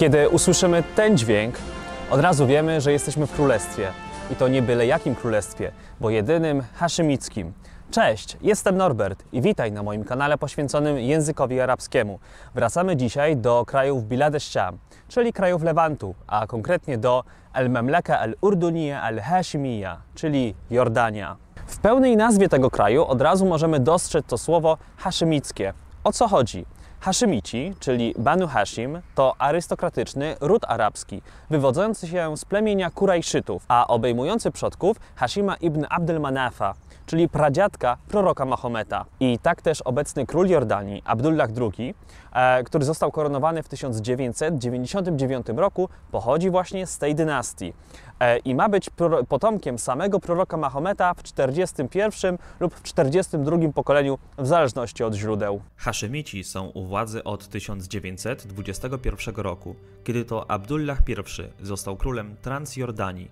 Kiedy usłyszymy ten dźwięk, od razu wiemy, że jesteśmy w królestwie. I to nie byle jakim królestwie, bo jedynym haszymickim. Cześć, jestem Norbert i witaj na moim kanale poświęconym językowi arabskiemu. Wracamy dzisiaj do krajów Bilad al-Sham, czyli krajów Lewantu, a konkretnie do Al-Mamlaka al-Urduniya al-Hashimiyya, czyli Jordania. W pełnej nazwie tego kraju od razu możemy dostrzec to słowo haszymickie. O co chodzi? Haszymici, czyli Banu Hashim, to arystokratyczny ród arabski, wywodzący się z plemienia Kurajszytów, a obejmujący przodków Hashima ibn Abdel Manafa, czyli pradziadka proroka Mahometa. I tak też obecny król Jordanii, Abdullah II, e, który został koronowany w 1999 roku, pochodzi właśnie z tej dynastii i ma być potomkiem samego proroka Mahometa w 41 lub w 42 pokoleniu, w zależności od źródeł. Haszymici są u władzy od 1921 roku, kiedy to Abdullah I został królem Transjordanii.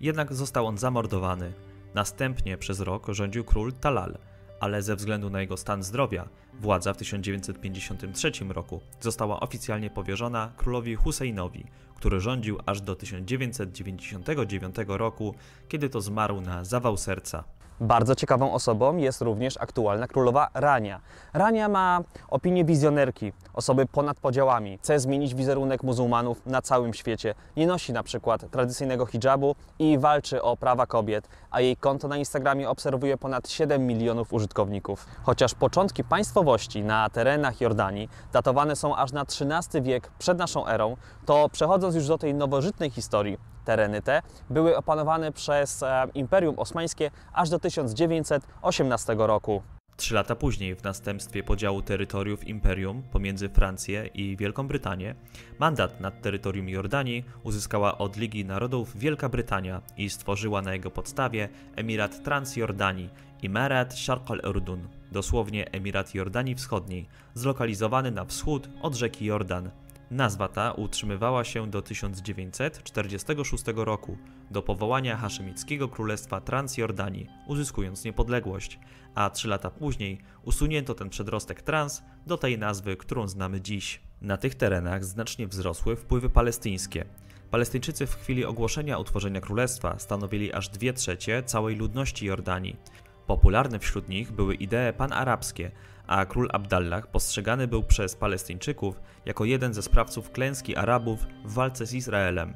Jednak został on zamordowany. Następnie przez rok rządził król Talal, ale ze względu na jego stan zdrowia, władza w 1953 roku została oficjalnie powierzona królowi Husseinowi, który rządził aż do 1999 roku, kiedy to zmarł na zawał serca. Bardzo ciekawą osobą jest również aktualna królowa Rania. Rania ma opinię wizjonerki, osoby ponad podziałami. Chce zmienić wizerunek muzułmanów na całym świecie. Nie nosi na przykład tradycyjnego hijabu i walczy o prawa kobiet, a jej konto na Instagramie obserwuje ponad 7 milionów użytkowników. Chociaż początki państwowości na terenach Jordanii datowane są aż na XIII wiek przed naszą erą, to przechodząc już do tej nowożytnej historii, tereny te były opanowane przez e, Imperium Osmańskie aż do 1918 roku. Trzy lata później, w następstwie podziału terytoriów imperium pomiędzy Francję i Wielką Brytanię, mandat nad terytorium Jordanii uzyskała od Ligi Narodów Wielka Brytania i stworzyła na jego podstawie Emirat Transjordanii Imarat Sharq al-Urdun, dosłownie Emirat Jordanii Wschodniej, zlokalizowany na wschód od rzeki Jordan. Nazwa ta utrzymywała się do 1946 roku, do powołania Haszemickiego Królestwa Transjordanii, uzyskując niepodległość, a trzy lata później usunięto ten przedrostek trans do tej nazwy, którą znamy dziś. Na tych terenach znacznie wzrosły wpływy palestyńskie. Palestyńczycy w chwili ogłoszenia utworzenia królestwa stanowili aż 2 trzecie całej ludności Jordanii. Popularne wśród nich były idee panarabskie, a król Abdallah postrzegany był przez Palestyńczyków jako jeden ze sprawców klęski Arabów w walce z Izraelem.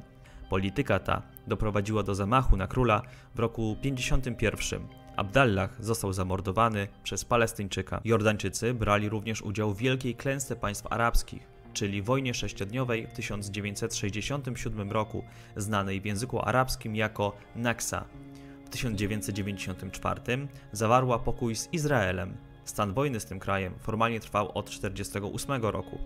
Polityka ta doprowadziła do zamachu na króla w roku 51. Abdallah został zamordowany przez Palestyńczyka. Jordańczycy brali również udział w wielkiej klęsce państw arabskich, czyli wojnie sześciodniowej w 1967 roku, znanej w języku arabskim jako Naksa. W 1994 zawarła pokój z Izraelem. Stan wojny z tym krajem formalnie trwał od 1948 roku.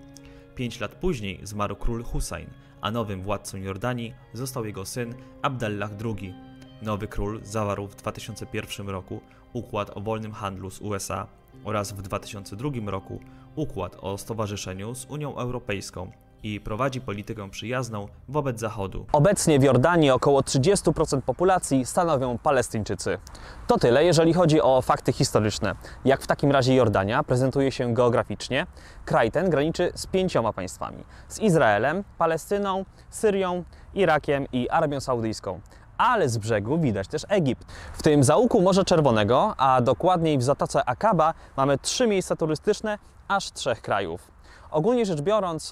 Pięć lat później zmarł król Hussein, a nowym władcą Jordanii został jego syn Abdallah II. Nowy król zawarł w 2001 roku układ o wolnym handlu z USA oraz w 2002 roku układ o stowarzyszeniu z Unią Europejską i prowadzi politykę przyjazną wobec Zachodu. Obecnie w Jordanii około 30% populacji stanowią Palestyńczycy. To tyle, jeżeli chodzi o fakty historyczne. Jak w takim razie Jordania prezentuje się geograficznie? Kraj ten graniczy z pięcioma państwami: z Izraelem, Palestyną, Syrią, Irakiem i Arabią Saudyjską. Ale z brzegu widać też Egipt. W tym zaułku Morza Czerwonego, a dokładniej w Zatoce Akaba, mamy trzy miejsca turystyczne aż trzech krajów. Ogólnie rzecz biorąc,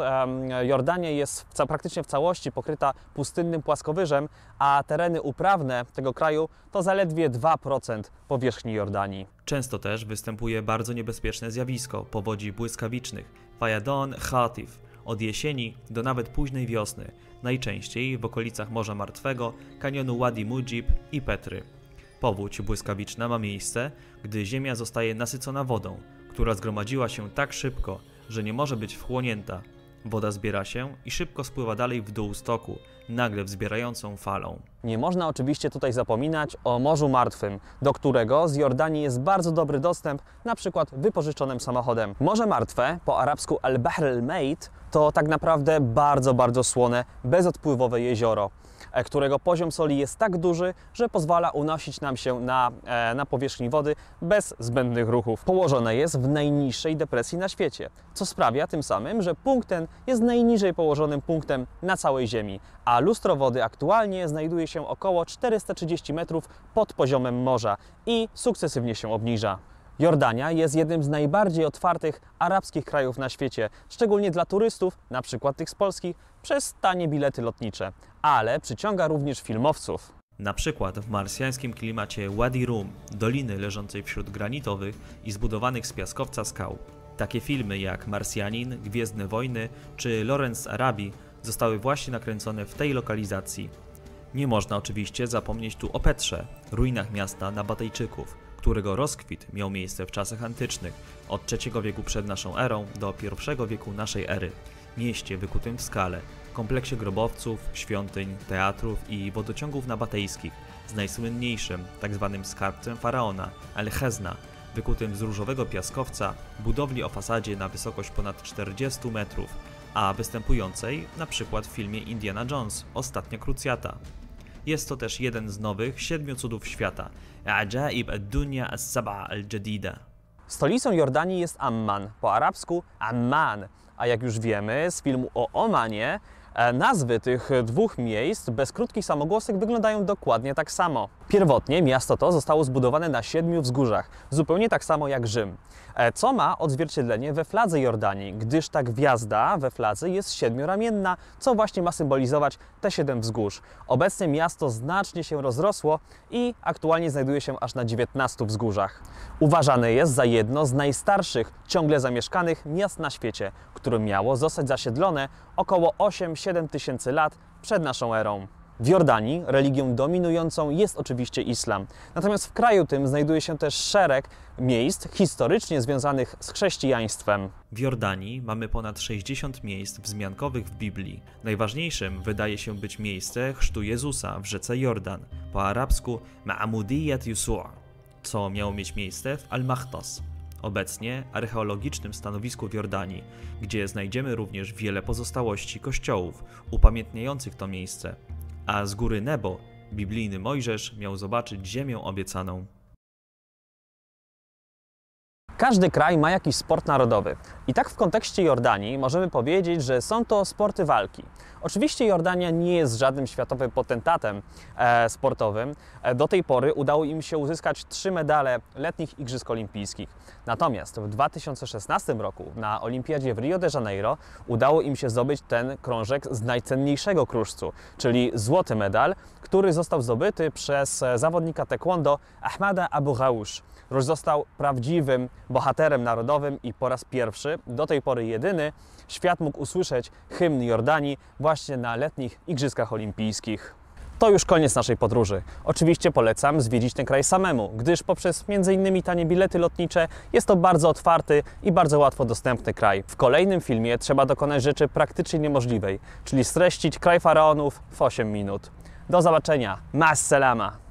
Jordania jest praktycznie w całości pokryta pustynnym płaskowyżem, a tereny uprawne tego kraju to zaledwie 2% powierzchni Jordanii. Często też występuje bardzo niebezpieczne zjawisko powodzi błyskawicznych Fayadon Khatif od jesieni do nawet późnej wiosny, najczęściej w okolicach Morza Martwego, kanionu Wadi Mujib i Petry. Powódź błyskawiczna ma miejsce, gdy ziemia zostaje nasycona wodą, która zgromadziła się tak szybko, że nie może być wchłonięta. Woda zbiera się i szybko spływa dalej w dół stoku, nagle wzbierającą falą. Nie można oczywiście tutaj zapominać o Morzu Martwym, do którego z Jordanii jest bardzo dobry dostęp, na przykład wypożyczonym samochodem. Morze Martwe, po arabsku Al-Bahr al-Mayt, to tak naprawdę bardzo, bardzo słone, bezodpływowe jezioro. e, którego poziom soli jest tak duży, że pozwala unosić nam się na, e, na powierzchni wody bez zbędnych ruchów. Położone jest w najniższej depresji na świecie, co sprawia tym samym, że punkt ten jest najniżej położonym punktem na całej Ziemi, a lustro wody aktualnie znajduje się około 430 metrów pod poziomem morza i sukcesywnie się obniża. Jordania jest jednym z najbardziej otwartych arabskich krajów na świecie, szczególnie dla turystów, na przykład tych z Polski, przez tanie bilety lotnicze, ale przyciąga również filmowców. Na przykład w marsjańskim klimacie Wadi Rum, doliny leżącej wśród granitowych i zbudowanych z piaskowca skał. Takie filmy jak Marsjanin, Gwiezdne Wojny czy Lorenz z Arabii zostały właśnie nakręcone w tej lokalizacji. Nie można oczywiście zapomnieć tu o Petrze, ruinach miasta Nabatejczyków, którego rozkwit miał miejsce w czasach antycznych, od III wieku przed naszą erą do I wieku naszej ery. Mieście wykutym w skale, kompleksie grobowców, świątyń, teatrów i wodociągów nabatejskich, z najsłynniejszym, tzw. skarbcem faraona, El-Hezna, wykutym z różowego piaskowca, budowli o fasadzie na wysokość ponad 40 metrów, a występującej na przykład w filmie Indiana Jones Ostatnia Krucjata. Jest to też jeden z nowych siedmiu cudów świata, Ajaib ad-Dunya as-Sab'a al-Jadida. Stolicą Jordanii jest Amman, po arabsku Amman, a jak już wiemy z filmu o Omanie, nazwy tych dwóch miejsc bez krótkich samogłosek wyglądają dokładnie tak samo. Pierwotnie miasto to zostało zbudowane na siedmiu wzgórzach, zupełnie tak samo jak Rzym, e, co ma odzwierciedlenie we fladze Jordanii, gdyż ta gwiazda we fladze jest siedmioramienna, co właśnie ma symbolizować te siedem wzgórz. Obecnie miasto znacznie się rozrosło i aktualnie znajduje się aż na 19 wzgórzach. Uważane jest za jedno z najstarszych, ciągle zamieszkanych miast na świecie, które miało zostać zasiedlone około 8-7 tysięcy lat przed naszą erą. W Jordanii religią dominującą jest oczywiście islam. Natomiast w kraju tym znajduje się też szereg miejsc historycznie związanych z chrześcijaństwem. W Jordanii mamy ponad 60 miejsc wzmiankowych w Biblii. Najważniejszym wydaje się być miejsce chrztu Jezusa w rzece Jordan, po arabsku Ma'amudiyat Yusua, co miało mieć miejsce w Al-Mahtas, obecnie archeologicznym stanowisku w Jordanii, gdzie znajdziemy również wiele pozostałości kościołów upamiętniających to miejsce. A z góry Nebo biblijny Mojżesz miał zobaczyć ziemię obiecaną. Każdy kraj ma jakiś sport narodowy. I tak w kontekście Jordanii możemy powiedzieć, że są to sporty walki. Oczywiście Jordania nie jest żadnym światowym potentatem e, sportowym. E, do tej pory udało im się uzyskać trzy medale letnich Igrzysk Olimpijskich. Natomiast w 2016 roku na Olimpiadzie w Rio de Janeiro udało im się zdobyć ten krążek z najcenniejszego kruszcu, czyli złoty medal, który został zdobyty przez e, zawodnika taekwondo Ahmada Abu Ghaush. Róż został prawdziwym bohaterem narodowym i po raz pierwszy, do tej pory jedyny, świat mógł usłyszeć hymn Jordanii właśnie na letnich Igrzyskach Olimpijskich. To już koniec naszej podróży. Oczywiście polecam zwiedzić ten kraj samemu, gdyż poprzez m.in. tanie bilety lotnicze jest to bardzo otwarty i bardzo łatwo dostępny kraj. W kolejnym filmie trzeba dokonać rzeczy praktycznie niemożliwej, czyli streścić kraj faraonów w 8 minut. Do zobaczenia. Mas salama!